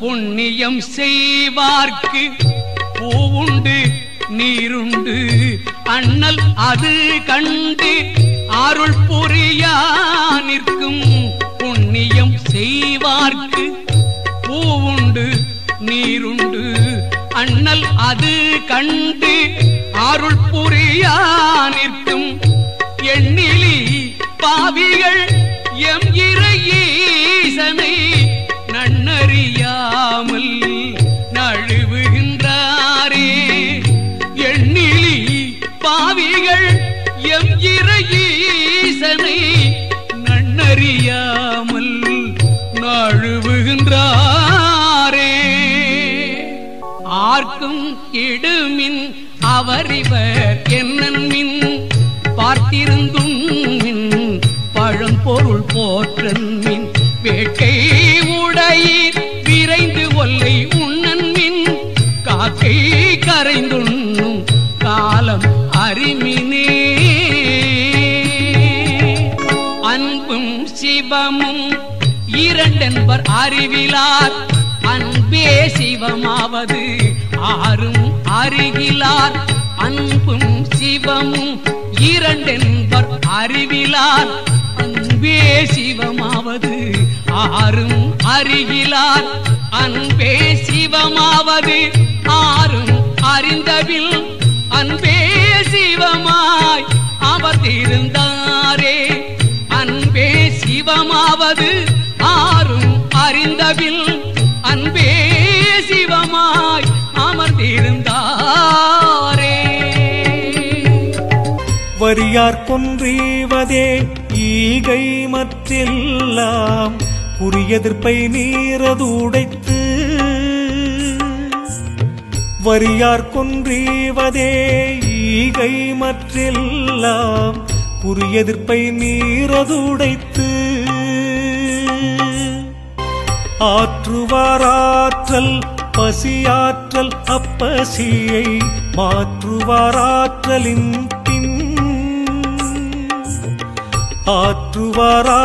புண்ணியம் செய்வார்க்கு. பூவுண்டு நீருண்டு அண்ணல் அது கண்டு அருள் புரியா நிற்கும். புண்ணியம் செய்வார்க்கு. பூவுண்டு நீருண்டு அண்ணல் அது கண்டு அருள் புரியா நிற்கும். எண்ணிலி பாவிகள் எம் இறையீசனை நன்னறியாமல் நாழுவுகின்றாரே ஆர்க்கும் இடுமின் அவரிவர் என்னின் பார்த்திருந்தும் மின் பழம்பொருள் போற்றன்மின் வேட்கை உடையீர் விரைந்து ஒல்லை உண்ணன்மின் காக்கை கரைந்துண்ணும் அறிமினே அன்பும் சிவமும் இரண்டென்பர் அறிவிலார். அன்பே சிவமாவது ஆறும் அருகிலார் அன்பும் சிவமும் இரண்டென்பர் அறிவிலார். அன்பே சிவமாவது ஆறும் அருகிலார் அன்பே சிவமாவது ஆறும் அறிந்தவில் இருந்தாரே அன்பே சிவமாவது ஆறும் அறிந்தவில் அன்பே சிவமாய் அமர்ந்திருந்தாரே. வரியார் கொன்றீவதே ஈகை மற்றெல்லாம். புரியதிர்ப்பை நீரது உடைத்து வரியார் கொன்றீவதே ஈகை மற்றெல்லாம் புரியெதிர்ப்பை நீரதுடைத்து ஆற்றுவாராற்றல் பசியாற்றல் அப்பசியை மாற்றுவாராற்றலின் பின். ஆற்றுவாரா